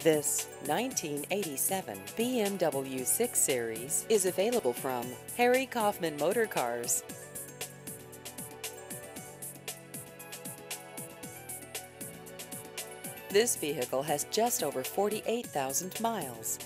This 1987 BMW 6 Series is available from Harry Kaufmann Motor Cars. This vehicle has just over 48,000 miles.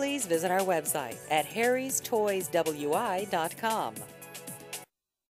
Please visit our website at harrystoyswi.com.